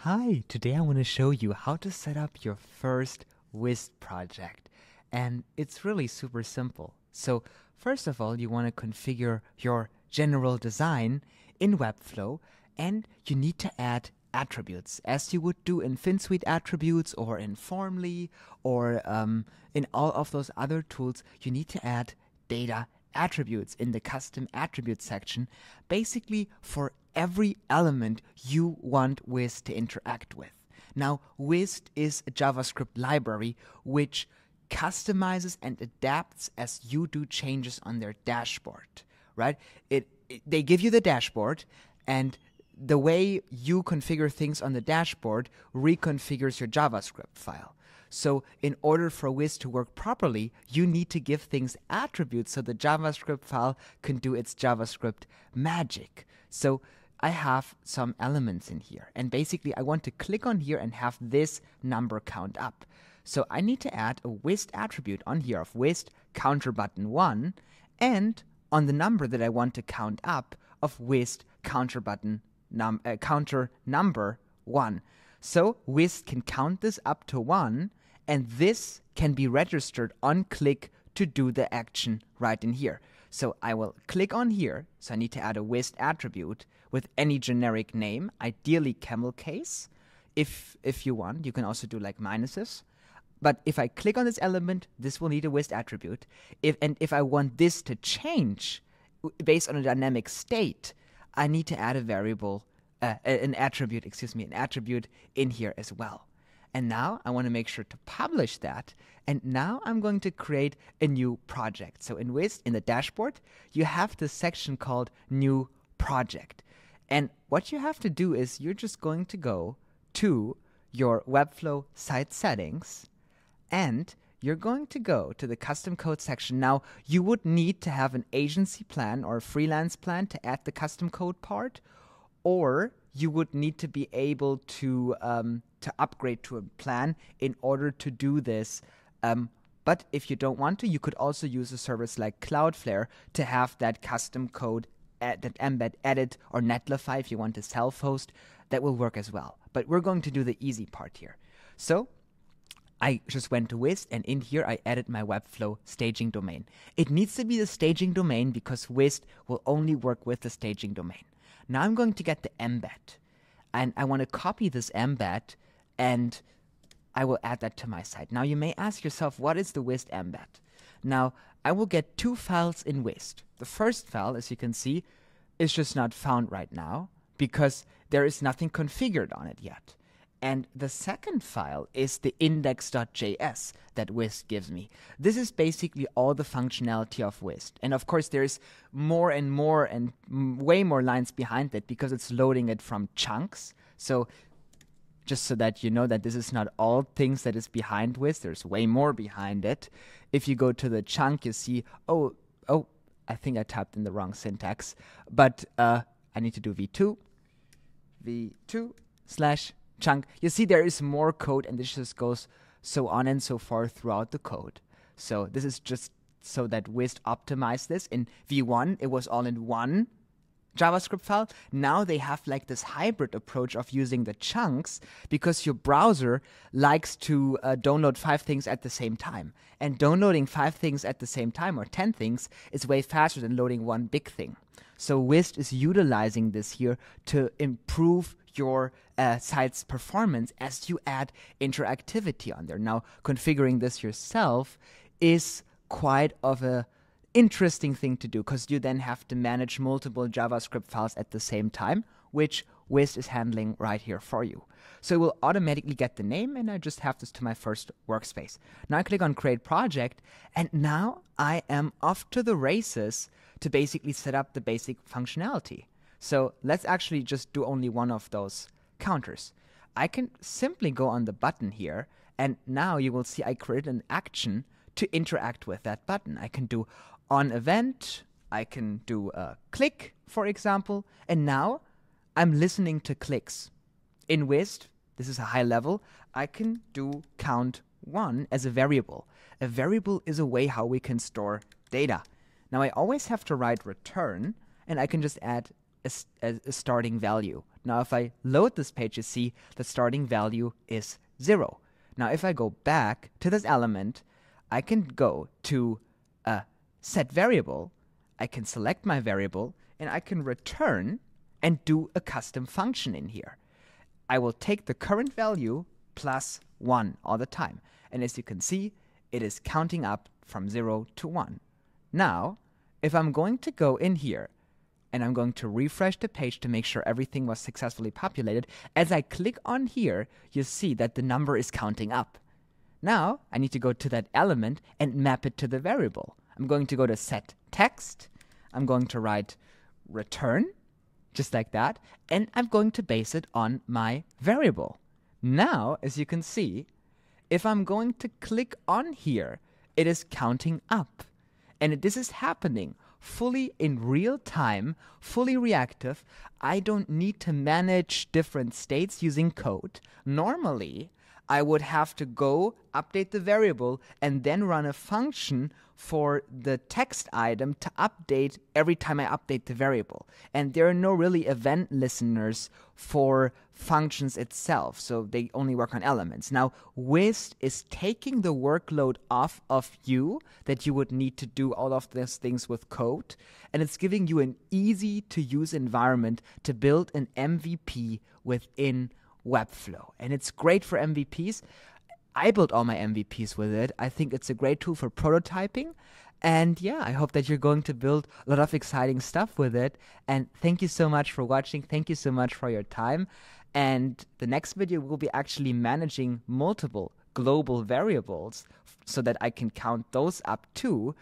Hi, today I want to show you how to set up your first Wized project. And it's really super simple. So, first of all, you want to configure your general design in Webflow and you need to add attributes as you would do in Finsweet attributes or in Formly or um, in all of those other tools. You need to add data attributes in the custom attribute section, basically for every element you want Wized to interact with. Now, Wized is a JavaScript library which customizes and adapts as you do changes on their dashboard, right? It, it, they give you the dashboard and the way you configure things on the dashboard reconfigures your JavaScript file. So, in order for Wized to work properly, you need to give things attributes so the JavaScript file can do its JavaScript magic. So, I have some elements in here, and basically, I want to click on here and have this number count up. So, I need to add a Wized attribute on here of Wized counter button 1 and on the number that I want to count up of Wized counter button num- uh, counter number 1. So Wized can count this up to 1 and this can be registered on click to do the action right in here. So I will click on here. So I need to add a Wized attribute with any generic name, ideally camel case. If if you want, you can also do like minuses. But if I click on this element, this will need a Wized attribute. If and if I want this to change based on a dynamic state, I need to add a variable, uh, an attribute, excuse me, an attribute in here as well. And now I want to make sure to publish that. And now I'm going to create a new project. So in Wized, in the dashboard, you have this section called New Project. And what you have to do is you're just going to go to your Webflow site settings and you're going to go to the custom code section. Now, you would need to have an agency plan or a freelance plan to add the custom code part, or you would need to be able to um, to upgrade to a plan in order to do this. Um, but if you don't want to, you could also use a service like Cloudflare to have that custom code, that embed edit or Netlify if you want to self-host. That will work as well. But we're going to do the easy part here. So I just went to Wized and in here I added my Webflow staging domain. It needs to be the staging domain because Wized will only work with the staging domain. Now I'm going to get the embed and I want to copy this embed and I will add that to my site. Now you may ask yourself, what is the Wized embed? Now I will get two files in Wized. The first file, as you can see, is just not found right now because there is nothing configured on it yet. And the second file is the index.js that Wized gives me. This is basically all the functionality of Wized. And of course, there's more and more and way more lines behind it because it's loading it from chunks. So just so that you know that this is not all things that is behind Wized, there's way more behind it. If you go to the chunk, you see, oh, oh, I think I typed in the wrong syntax, but uh, I need to do v2, v2 slash chunk, you see there is more code and this just goes so on and so far throughout the code. So this is just so that Wized optimized this. In V1, it was all in one JavaScript file. Now they have like this hybrid approach of using the chunks because your browser likes to uh, download five things at the same time. And downloading five things at the same time or 10 things is way faster than loading one big thing. So Wized is utilizing this here to improve your uh, site's performance as you add interactivity on there. Now, configuring this yourself is quite of a interesting thing to do because you then have to manage multiple JavaScript files at the same time, which Wized is handling right here for you. So it will automatically get the name, and I just have this to my first workspace. Now I click on Create Project, and now I am off to the races to basically set up the basic functionality. So let's actually just do only one of those counters. I can simply go on the button here, and now you will see I created an action to interact with that button. I can do on event, I can do a click, for example, and now I'm listening to clicks. In Wized, this is a high level, I can do count one as a variable. A variable is a way how we can store data. Now I always have to write return, and I can just add a, a, a starting value. Now, if I load this page, you see the starting value is zero. Now, if I go back to this element, I can go to a set variable, I can select my variable, and I can return and do a custom function in here. I will take the current value plus 1 all the time. And as you can see, it is counting up from 0 to 1. Now, if I'm going to go in here and I'm going to refresh the page to make sure everything was successfully populated, as I click on here, you see that the number is counting up. Now, I need to go to that element and map it to the variable. I'm going to go to set text. I'm going to write return, just like that, and I'm going to base it on my variable. Now, as you can see, if I'm going to click on here, it is counting up. And this is happening fully in real time, fully reactive. I don't need to manage different states using code. Normally, I would have to go update the variable and then run a function for the text item to update every time I update the variable. And there are no really event listeners for functions itself, so they only work on elements. Now, Wized is taking the workload off of you that you would need to do all of these things with code, and it's giving you an easy to use environment to build an MVP within Webflow. And it's great for MVPs. I built all my MVPs with it. I think it's a great tool for prototyping. And yeah, I hope that you're going to build a lot of exciting stuff with it. And thank you so much for watching. Thank you so much for your time. And the next video will be actually managing multiple global variables so that I can count those up too,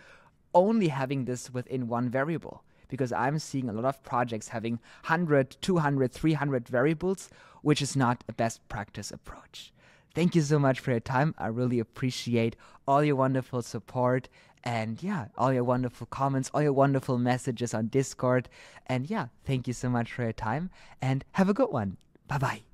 only having this within one variable because I'm seeing a lot of projects having 100, 200, 300 variables, which is not a best practice approach. Thank you so much for your time. I really appreciate all your wonderful support and yeah, all your wonderful comments, all your wonderful messages on Discord. And yeah, thank you so much for your time and have a good one. Bye bye.